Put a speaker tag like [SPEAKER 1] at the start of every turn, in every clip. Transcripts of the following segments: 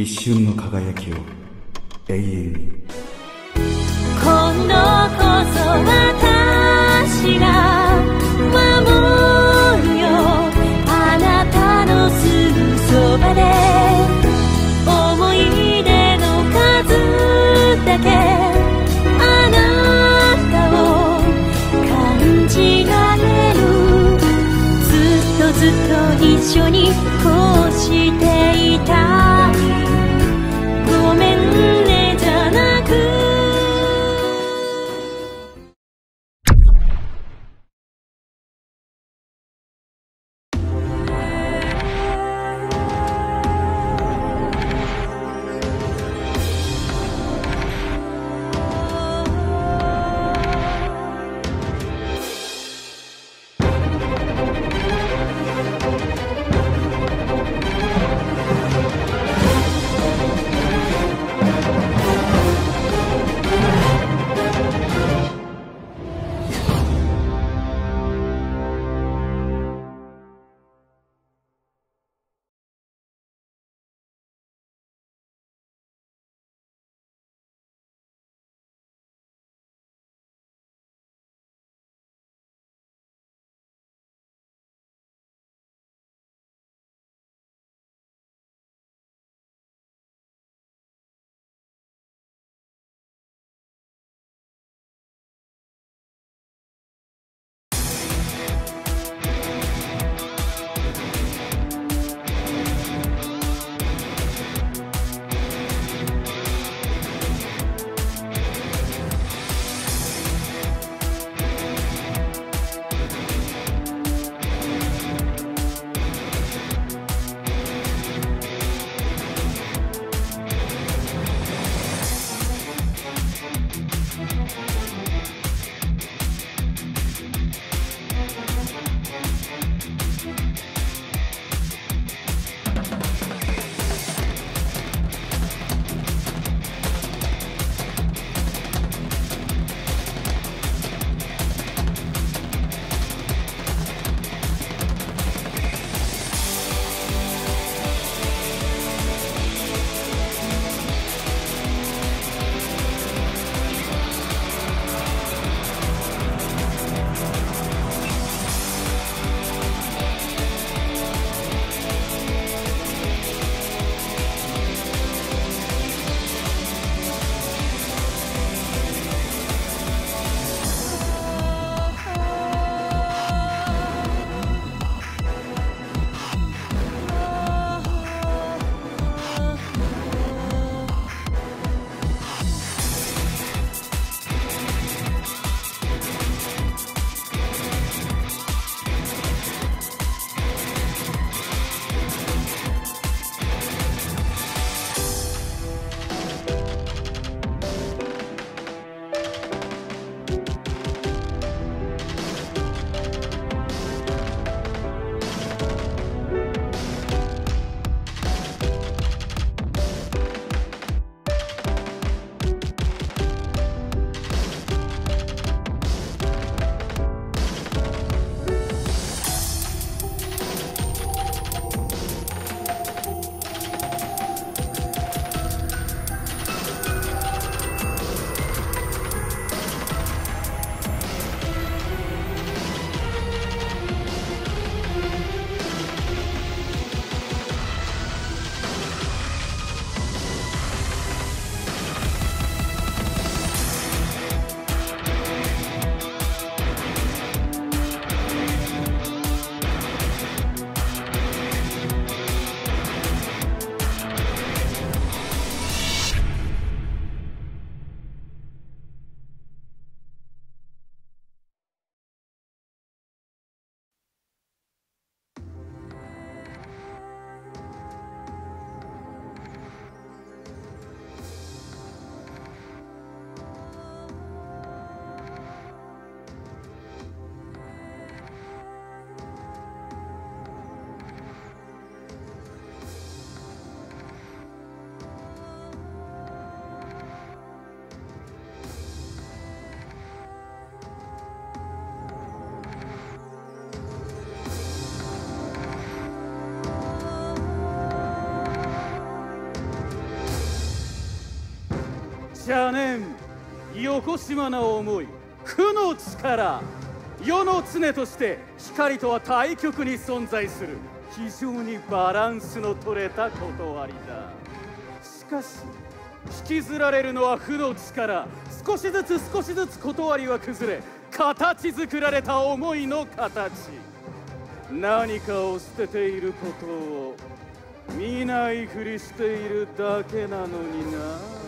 [SPEAKER 1] 一瞬の輝きを永遠に。
[SPEAKER 2] 今度こそ私が邪念横島な思い負の力世の常として光とは対極に存在する。非常にバランスの取れた断りだ。しかし引きずられるのは負の力少しずつ少しずつ断りは崩れ形作られた思いの形。何かを捨てていることを見ないふりしているだけなのにな。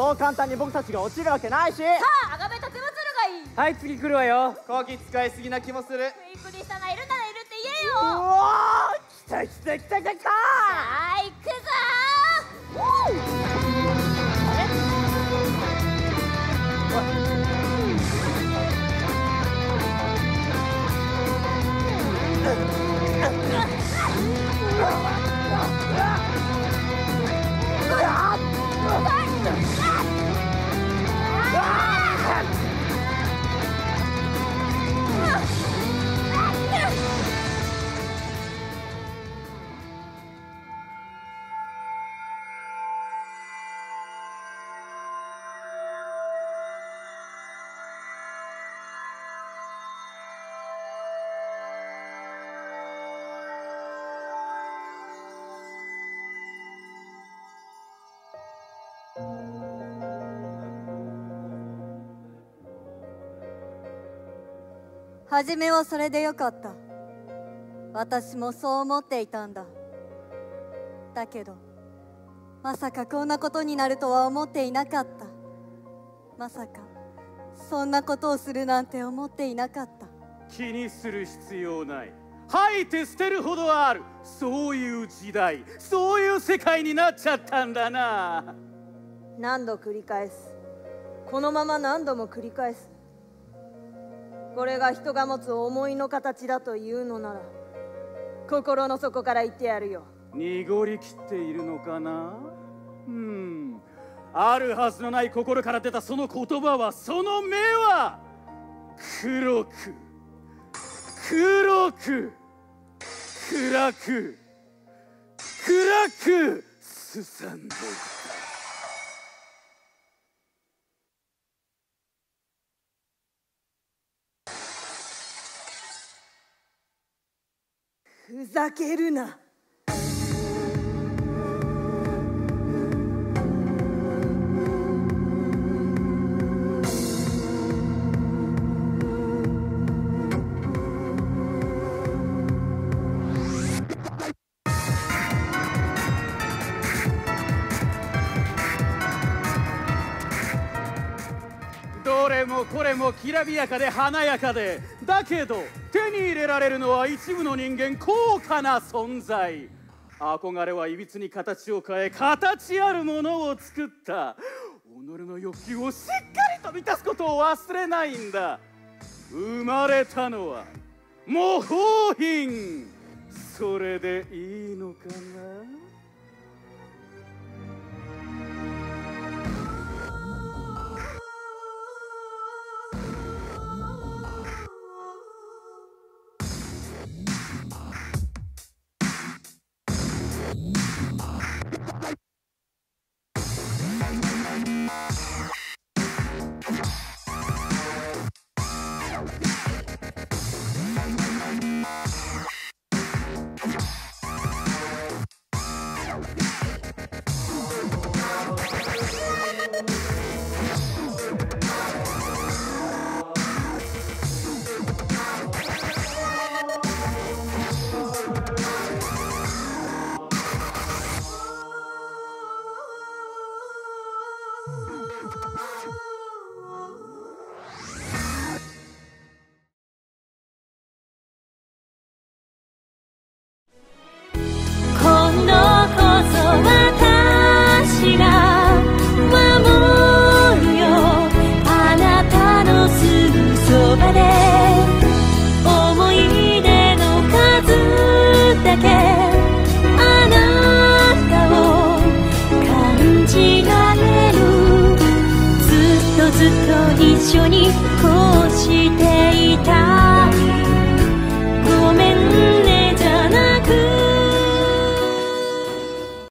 [SPEAKER 3] そう簡単に僕たちが落ちるわけないし。さ
[SPEAKER 4] あアガベ立てまつるがいい。
[SPEAKER 3] はい次来るわよ。
[SPEAKER 5] 後期使いすぎな気もする。
[SPEAKER 4] クイックリしたないるならいるって言えよ。
[SPEAKER 3] うわ来た来た来た来た来た
[SPEAKER 6] 初めはそれでよかった。私もそう思っていたんだ。だけどまさかこんなことになるとは思っていなかった。まさかそんなことをするなんて思っていなかった。
[SPEAKER 2] 気にする必要ない。吐いて捨てるほどある。そういう時代。そういう世界になっちゃったんだな。
[SPEAKER 7] 何度繰り返す。このまま何度も繰り返すこれが人が持つ思いの形だというのなら心の底から言ってやるよ。
[SPEAKER 2] 濁りきっているのかな？うん。あるはずのない心から出たその言葉はその目は黒く黒く暗く暗くすさんでいた
[SPEAKER 7] ふざけるな。
[SPEAKER 2] これもきらびやかで華やかでだけど手に入れられるのは一部の人間高価な存在。憧れはいびつに形を変え形あるものを作った。己の欲求をしっかりと満たすことを忘れないんだ。生まれたのは模倣品。それでいいのかな？